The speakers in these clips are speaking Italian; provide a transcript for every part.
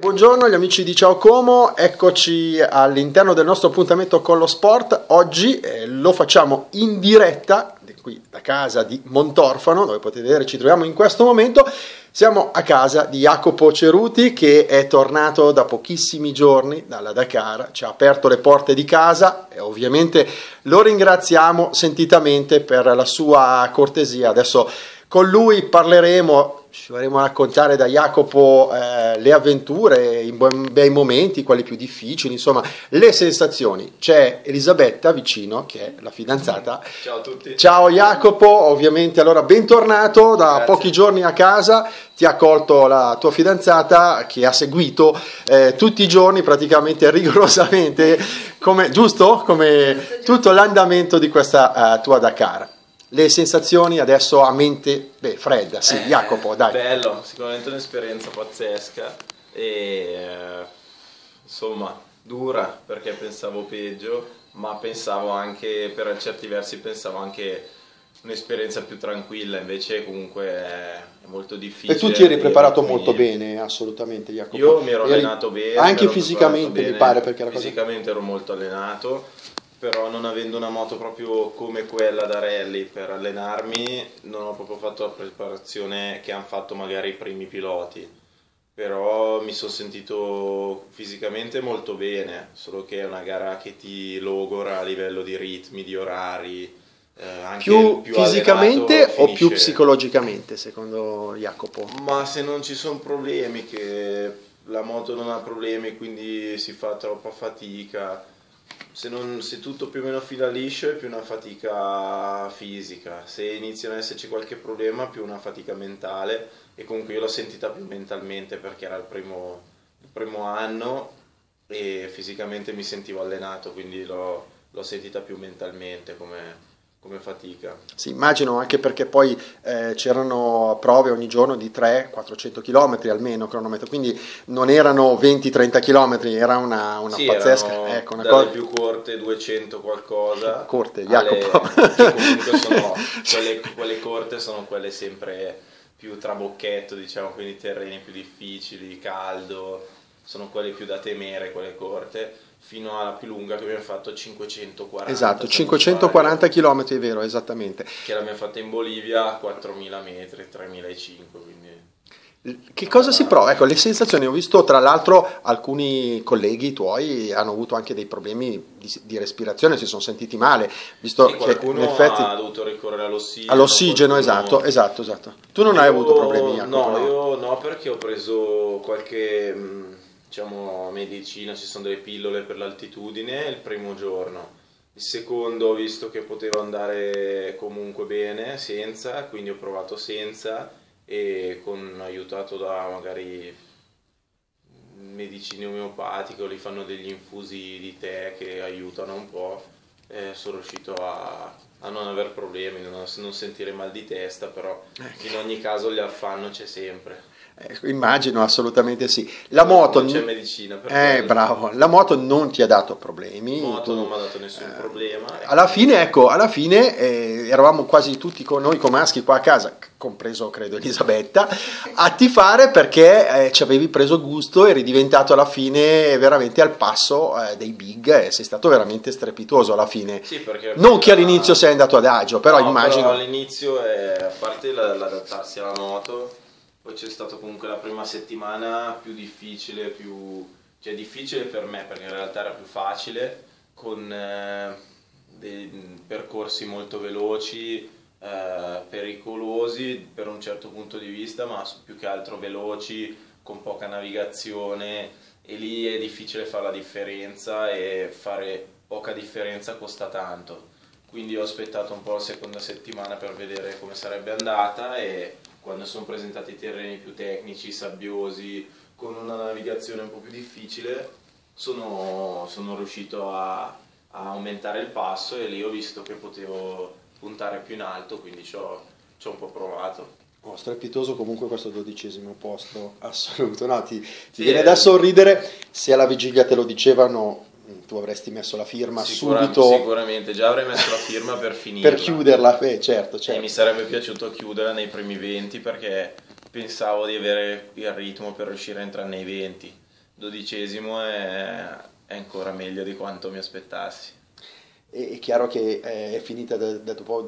Buongiorno agli amici di Ciao Como, eccoci all'interno del nostro appuntamento con lo sport. Oggi eh, lo facciamo in diretta qui da casa di Montorfano, dove potete vedere ci troviamo in questo momento. Siamo a casa di Jacopo Ceruti che è tornato da pochissimi giorni dalla Dakar, ci ha aperto le porte di casa e ovviamente lo ringraziamo sentitamente per la sua cortesia. Adesso con lui parleremo ci faremo raccontare da Jacopo eh, le avventure, i bei momenti, quelli più difficili, insomma, le sensazioni. C'è Elisabetta vicino, che è la fidanzata. Ciao a tutti. Ciao Jacopo, ovviamente allora bentornato da Grazie. pochi giorni a casa. Ti ha accolto la tua fidanzata che ha seguito eh, tutti i giorni, praticamente rigorosamente, come, giusto? Come tutto l'andamento di questa uh, tua Dakar le sensazioni adesso a mente beh, fredda, sì, eh, Jacopo, dai. Bello, sicuramente un'esperienza pazzesca e eh, insomma dura perché pensavo peggio, ma pensavo anche per certi versi pensavo anche un'esperienza più tranquilla, invece comunque è molto difficile. E tu ti eri preparato molto bene, assolutamente Jacopo. Io mi ero allenato bene. Anche fisicamente mi pare perché Fisicamente cosa... ero molto allenato però non avendo una moto proprio come quella da rally per allenarmi non ho proprio fatto la preparazione che hanno fatto magari i primi piloti però mi sono sentito fisicamente molto bene solo che è una gara che ti logora a livello di ritmi, di orari eh, più, più, fisicamente o più psicologicamente secondo Jacopo? Ma se non ci sono problemi che la moto non ha problemi quindi si fa troppa fatica se, non, se, tutto più o meno fila liscio è più una fatica fisica, se iniziano ad esserci qualche problema più una fatica mentale. E comunque io l'ho sentita più mentalmente perché era il primo, il primo anno e fisicamente mi sentivo allenato, quindi l'ho, l'ho sentita più mentalmente come, come fatica. Sì, immagino anche perché poi eh, c'erano prove ogni giorno di 300-400 km almeno cronometro, quindi non erano 20-30 km, era una, una sì, pazzesca. Ecco, una cosa... più corte, 200 qualcosa. Corte, Jacopo. Alle... comunque sono, quelle, quelle corte sono quelle sempre più trabocchetto, diciamo, quindi terreni più difficili, caldo, sono quelle più da temere, quelle corte fino alla più lunga che abbiamo fatto 540 esatto 540 km è vero esattamente che l'abbiamo fatta in Bolivia a 4000 metri 3005 quindi che cosa si prova? Ecco, le sensazioni, ho visto tra l'altro alcuni colleghi tuoi hanno avuto anche dei problemi di, di respirazione, si sono sentiti male, visto sì, che in effetti ha dovuto ricorrere all'ossigeno. All'ossigeno, esatto, esatto, esatto. Tu non io, hai avuto problemi? No, no, io no perché ho preso qualche diciamo, medicina, ci sono delle pillole per l'altitudine il primo giorno. Il secondo ho visto che potevo andare comunque bene senza, quindi ho provato senza e con aiutato da magari medicine omeopatiche o li fanno degli infusi di tè che aiutano un po', eh, sono riuscito a, a non avere problemi, non, non sentire mal di testa, però ecco. in ogni caso gli affanno c'è sempre. Eh, immagino assolutamente sì. La non moto non c'è medicina per eh, bravo. La moto non ti ha dato problemi. La moto tu, non mi ha dato nessun eh, problema. Alla fine, ecco, alla fine eh, eravamo quasi tutti con noi comaschi qua a casa, compreso credo Elisabetta, a tifare perché eh, ci avevi preso gusto, eri diventato alla fine veramente al passo eh, dei big e sei stato veramente strepitoso alla fine. Sì, perché non che all'inizio sei andato ad agio, però no, immagino... Però all'inizio, è, a parte l'adattarsi alla moto poi c'è stata comunque la prima settimana più difficile, più, cioè difficile per me perché in realtà era più facile, con eh, dei percorsi molto veloci, eh, pericolosi per un certo punto di vista, ma più che altro veloci, con poca navigazione e lì è difficile fare la differenza e fare poca differenza costa tanto. Quindi ho aspettato un po' la seconda settimana per vedere come sarebbe andata e quando sono presentati terreni più tecnici, sabbiosi, con una navigazione un po' più difficile, sono, sono riuscito a, a, aumentare il passo e lì ho visto che potevo puntare più in alto, quindi ci ho, ci ho un po' provato. Oh, strepitoso comunque questo dodicesimo posto assoluto, no, ti, ti sì, viene da sorridere se alla vigilia te lo dicevano tu avresti messo la firma Sicura, subito. Sicuramente, già avrei messo la firma per finire. per chiuderla, eh, certo, certo. E mi sarebbe piaciuto chiuderla nei primi 20 perché pensavo di avere il ritmo per riuscire a entrare nei 20. dodicesimo è, è ancora meglio di quanto mi aspettassi è chiaro che è finita da, da, po-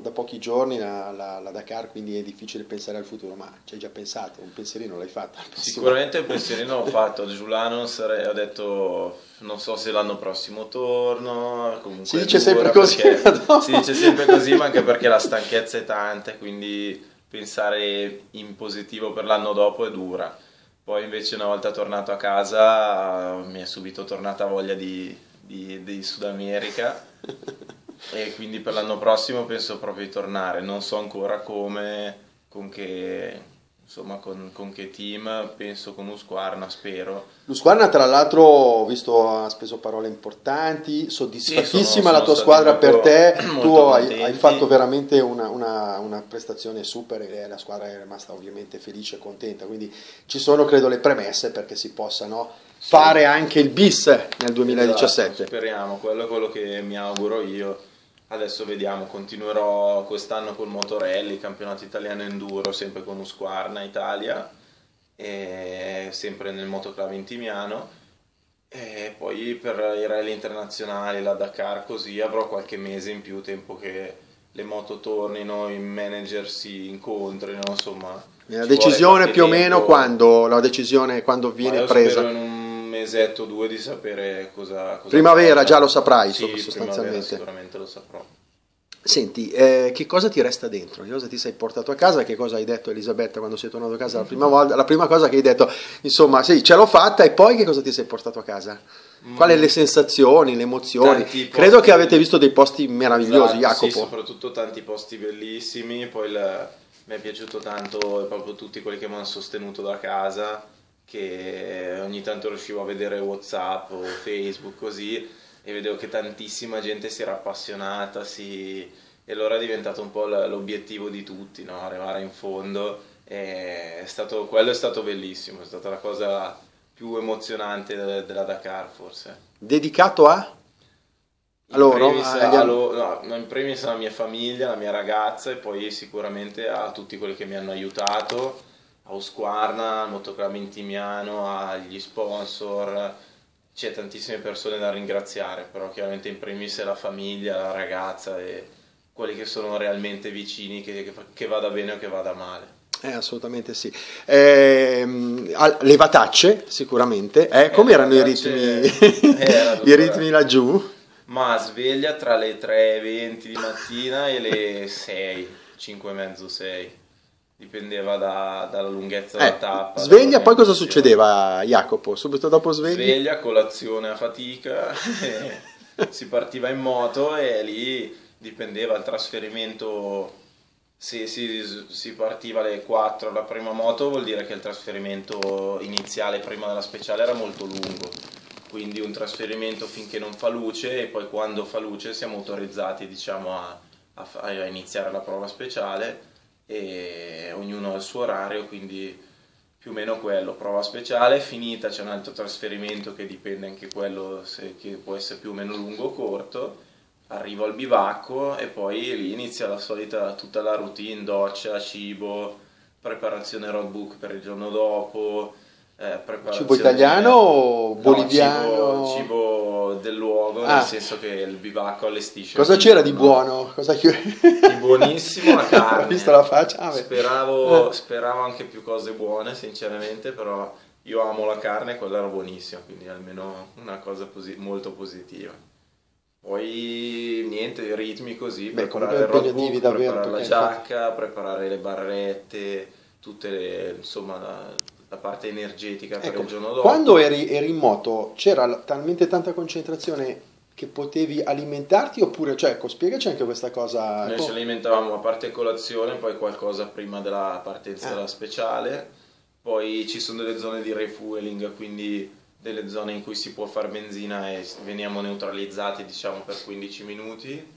da pochi giorni la, la, la, Dakar, quindi è difficile pensare al futuro, ma ci hai già pensato, un pensierino l'hai fatto? Sicuramente un pensierino l'ho fatto, a Giulano sarei, ho detto non so se l'anno prossimo torno, si dice sempre così, no? si dice sempre così, ma anche perché la stanchezza è tanta, quindi pensare in positivo per l'anno dopo è dura. Poi invece una volta tornato a casa mi è subito tornata voglia di, di, di Sud America. E quindi per l'anno prossimo penso proprio di tornare, non so ancora come, con che, insomma, con, con che team, penso con Usquarna, spero. L'Usquarna tra l'altro ho visto ha speso parole importanti, soddisfattissima sì, sono, la tua squadra per te, tu hai, hai, fatto veramente una, una, una, prestazione super e la squadra è rimasta ovviamente felice e contenta, quindi ci sono credo le premesse perché si possano fare anche il bis nel 2017. Esatto, speriamo, quello è quello che mi auguro io. Adesso vediamo, continuerò quest'anno col Motorelli, campionato italiano enduro, sempre con Usquarna Italia, sempre nel motoclub intimiano. E poi per i rally internazionali, la Dakar, così avrò qualche mese in più, tempo che le moto tornino, i manager si incontrino, insomma. La decisione più o meno quando, la decisione quando viene presa? Mesetto o due di sapere cosa... cosa primavera già lo saprai sì, sostanzialmente. sicuramente lo saprò. Senti, eh, che cosa ti resta dentro? Che cosa ti sei portato a casa? Che cosa hai detto Elisabetta quando sei tornato a casa la prima volta? La prima cosa che hai detto, insomma, sì, ce l'ho fatta e poi che cosa ti sei portato a casa? Quali mm. le sensazioni, le emozioni? Credo che avete visto dei posti meravigliosi, esatto, Jacopo. Sì, soprattutto tanti posti bellissimi, poi la, mi è piaciuto tanto proprio tutti quelli che mi hanno sostenuto da casa che ogni tanto riuscivo a vedere Whatsapp o Facebook così e vedevo che tantissima gente si era appassionata si... e allora è diventato un po' l'obiettivo di tutti, no? arrivare in fondo. È stato, quello è stato bellissimo, è stata la cosa più emozionante della Dakar forse. Dedicato a? A loro? In primis, a, lo, no, in primis alla mia famiglia, alla mia ragazza e poi sicuramente a tutti quelli che mi hanno aiutato a Usquarna, al Motoclub Intimiano, agli sponsor, c'è tantissime persone da ringraziare, però chiaramente in primis è la famiglia, la ragazza e quelli che sono realmente vicini, che, che vada bene o che vada male. Eh, assolutamente sì. Eh, le vatacce, sicuramente. Eh, come eh, erano i ritmi, i ritmi laggiù? Ma sveglia tra le 3.20 di mattina e le 6, 5 e mezzo, 6 dipendeva da, dalla lunghezza eh, della tappa. Sveglia, poi cosa succedeva Jacopo? Subito dopo sveglia? Sveglia, colazione a fatica, si partiva in moto e lì dipendeva il trasferimento. Se si, si, partiva alle 4 la prima moto vuol dire che il trasferimento iniziale prima della speciale era molto lungo, quindi un trasferimento finché non fa luce e poi quando fa luce siamo autorizzati diciamo, a, a, a iniziare la prova speciale e ognuno ha il suo orario, quindi più o meno quello, prova speciale, finita c'è un altro trasferimento che dipende anche quello se, che può essere più o meno lungo o corto, arrivo al bivacco e poi lì inizia la solita tutta la routine, doccia, cibo, preparazione roadbook per il giorno dopo, eh, cibo italiano o boliviano? No, cibo, cibo, del luogo, ah. nel senso che il bivacco allestisce. Cosa c'era di buono? Cosa di buonissimo la carne. Ho visto la faccia? Ah, speravo, eh. speravo anche più cose buone, sinceramente, però io amo la carne e quella era buonissima, quindi almeno una cosa posi- molto positiva. Poi niente, i ritmi così, Beh, preparare il roadbook, preparare la giacca, preparare le barrette, tutte le, insomma, la, parte energetica per ecco, il giorno dopo. Quando eri, eri, in moto c'era talmente tanta concentrazione che potevi alimentarti oppure, cioè, ecco, spiegaci anche questa cosa. Noi ci alimentavamo a parte colazione, poi qualcosa prima della partenza ah. della speciale, poi ci sono delle zone di refueling, quindi delle zone in cui si può fare benzina e veniamo neutralizzati diciamo per 15 minuti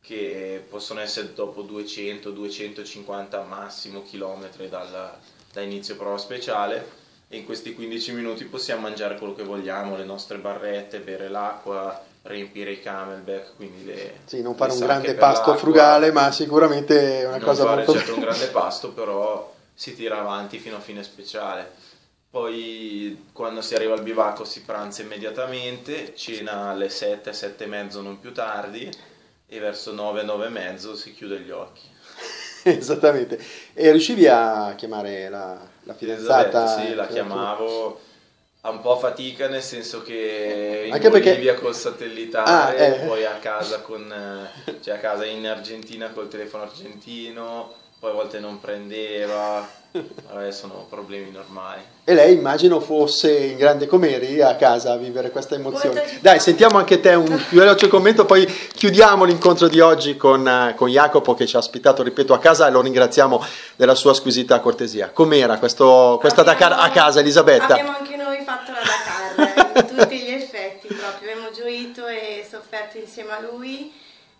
che possono essere dopo 200-250 massimo chilometri dalla, da inizio prova speciale e in questi 15 minuti possiamo mangiare quello che vogliamo, le nostre barrette, bere l'acqua, riempire i camelback, quindi le Sì, non fare un grande pasto l'acqua. frugale, ma sicuramente una non cosa fare molto certo un grande pasto, però si tira avanti fino a fine speciale. poi quando si arriva al bivacco si pranza immediatamente, cena alle 7, 7 e mezzo non più tardi e verso 9, 9 e mezzo si chiude gli occhi. Esattamente. E riuscivi a chiamare la, la fidanzata? Elisabetta, sì, la chiamavo a un po' fatica nel senso che in Anche perché- Bolivia col satellitare, Ah, eh. poi a casa con cioè a casa in Argentina col telefono argentino, poi a volte non prendeva. Vabbè, sono problemi normali. E lei immagino fosse in grande comeri a casa a vivere questa emozione. Dai, sentiamo anche te un più veloce commento, poi chiudiamo l'incontro di oggi con, eh, con Jacopo che ci ha ospitato, ripeto, a casa e lo ringraziamo della sua squisita cortesia. Com'era questo, questa Abbiamo- Dakar a casa, Elisabetta? Abbiamo anche noi fatto la Dakar in tutti gli effetti proprio, abbiamo gioito e sofferto insieme a lui.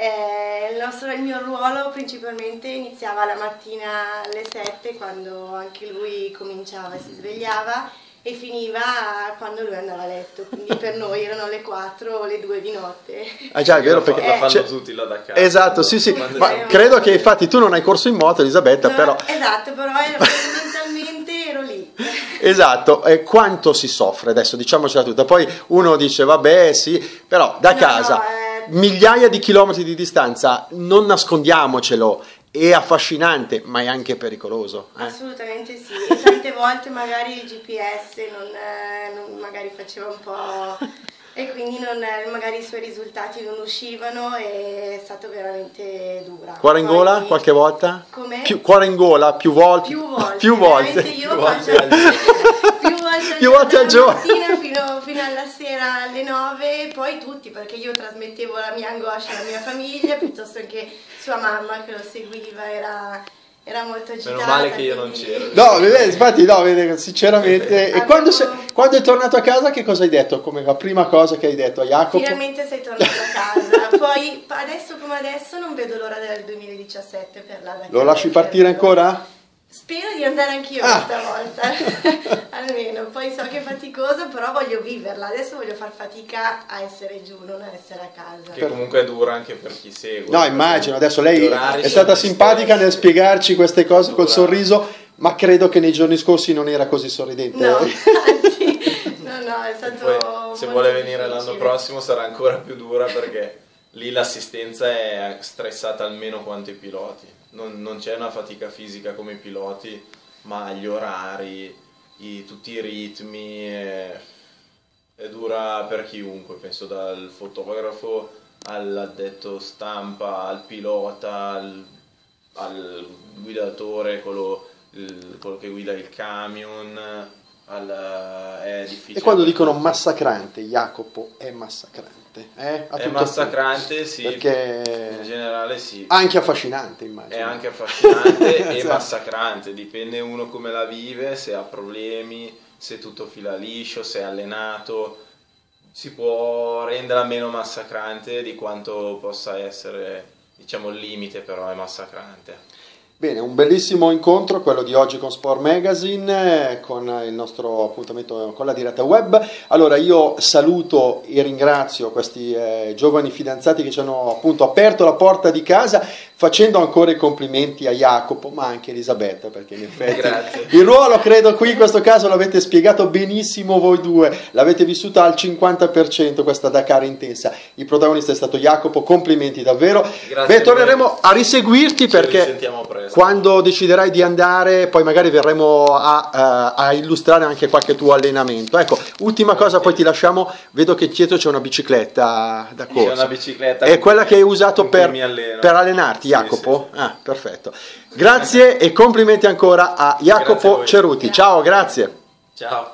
Eh, il, nostro, il mio ruolo principalmente iniziava la mattina alle 7 quando anche lui cominciava e si svegliava e finiva quando lui andava a letto, quindi per noi erano le 4 o le 2 di notte. Ah già, è vero perché... la fanno cioè- tutti la Dakar. Esatto, sì, sì, Quando- ma credo che infatti tu non hai corso in moto, Elisabetta, No, però... Esatto, però ero- mentalmente ero lì. Esatto, e quanto si soffre adesso, diciamocela tutta. Poi uno dice, vabbè, sì, però da No, casa, no, eh. Migliaia di chilometri di distanza, non nascondiamocelo, è affascinante, ma è anche pericoloso. eh. Assolutamente sì, e tante volte magari il GPS non, eh, non- magari faceva un po' e quindi non, eh, magari i suoi risultati non uscivano e è stato veramente dura. Cuore in Poi- gola qualche volta? Come? Più- cuore in gola più volte? Più volte, Più volte. io Più faccio volte al più volte, Più volte al giorno. mattina fino, fino alla sera alle 9 e poi tutti perché io trasmettevo la mia angoscia alla mia famiglia piuttosto che sua mamma che lo seguiva era, era molto agitata. Meno male che io non c'ero. No, vedi, infatti no, vedi, sinceramente. E quando, sei- quando è tornato a casa che cosa hai detto? Come la prima cosa che hai detto a Jacopo? Finalmente sei tornato a casa. Poi adesso come adesso non vedo l'ora del 2017 per la. Lo lasci partire ancora? Spero di andare anch'io Ah. questa volta. Almeno. Poi so che è faticoso, però voglio viverla. Adesso voglio far fatica a essere giù, non a essere a casa. Che comunque è dura anche per chi segue. No, immagino, adesso lei è stata simpatica stessi. nel spiegarci queste cose col Dura. sorriso, ma credo che nei giorni scorsi non era così sorridente. No, anzi, no, no, è stato. Poi, se vuole venire l'anno difficile. prossimo sarà ancora più dura perché lì l'assistenza è stressata almeno quanto i piloti. Non, non c'è una fatica fisica come i piloti, ma gli orari, i- tutti i ritmi, è, è dura per chiunque, penso dal fotografo all'addetto stampa, al pilota, al, al guidatore, quello, il- quello che guida il camion. Al- è difficile. E quando dicono massacrante, Jacopo è massacrante. Eh? A È massacrante, sì. Perché In generale sì. anche affascinante, immagino. È anche affascinante e Esatto. massacrante, dipende uno come la vive, se ha problemi, se tutto fila liscio, se è allenato. Si può renderla meno massacrante di quanto possa essere, diciamo, il limite, però è massacrante. Bene, un bellissimo incontro, quello di oggi con Sport Magazine, eh, con il nostro appuntamento con la diretta web. Allora io saluto e ringrazio questi eh, giovani fidanzati che ci hanno appunto aperto la porta di casa, facendo ancora i complimenti a Jacopo, ma anche a Elisabetta, perché in effetti Grazie. il ruolo credo qui in questo caso l'avete spiegato benissimo voi due, l'avete vissuta al 50% questa Dakar intensa. Il protagonista è stato Jacopo, complimenti davvero. Grazie Beh, torneremo a riseguirti Ci perché risentiamo presto. Quando deciderai di andare, poi magari verremo a, eh, a illustrare anche qualche tuo allenamento. Ecco, ultima cosa, poi ti lasciamo. Vedo che dietro c'è una bicicletta da C'è corsa. una bicicletta È quella che hai usato per, per allenarti, Jacopo? sì, sì. Ah, perfetto. Grazie e complimenti ancora a a Jacopo voi. Ceruti. Ciao, grazie. Ciao.